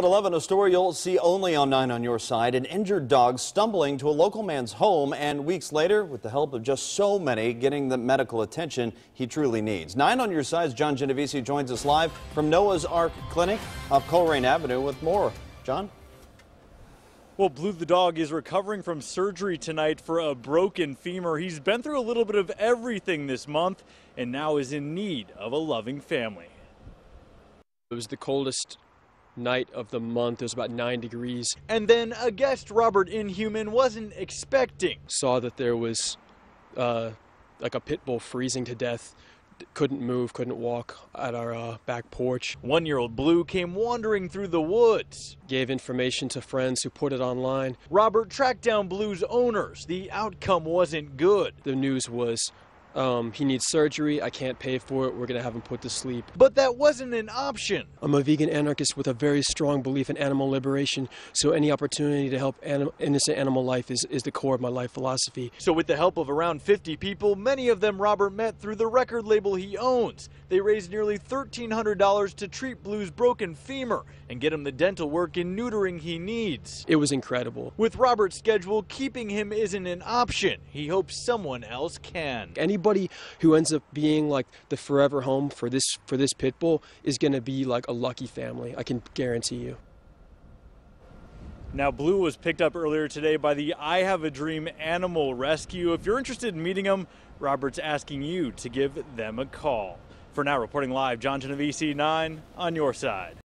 At 11, a story you'll see only on 9 on your side. An injured dog stumbling to a local man's home and weeks later, with the help of just so many, getting the medical attention he truly needs. 9 on your side's John Genovese joins us live from Noah's Ark Clinic off Colerain Avenue with more. John? Well, Blue the dog is recovering from surgery tonight for a broken femur. He's been through a little bit of everything this month and now is in need of a loving family. It was the coldest night of the month. It was about nine degrees. And then a guest Robert Inhuman wasn't expecting. Saw that there was uh, like a pit bull freezing to death. Couldn't move, couldn't walk at our uh, back porch. One year old Blue came wandering through the woods. Gave information to friends who put it online. Robert tracked down Blue's owners. The outcome wasn't good. The news was um, he needs surgery. I can't pay for it. We're going to have him put to sleep. But that wasn't an option. I'm a vegan anarchist with a very strong belief in animal liberation. So any opportunity to help anim innocent animal life is, is the core of my life philosophy. So with the help of around 50 people, many of them Robert met through the record label he owns, they raised nearly $1,300 to treat Blue's broken femur and get him the dental work and neutering he needs. It was incredible. With Robert's schedule, keeping him isn't an option. He hopes someone else can. Who ends up being like the forever home for this for this pit bull is going to be like a lucky family. I can guarantee you. Now, Blue was picked up earlier today by the I Have a Dream Animal Rescue. If you're interested in meeting them, Robert's asking you to give them a call. For now, reporting live, John Genovese 9 on your side.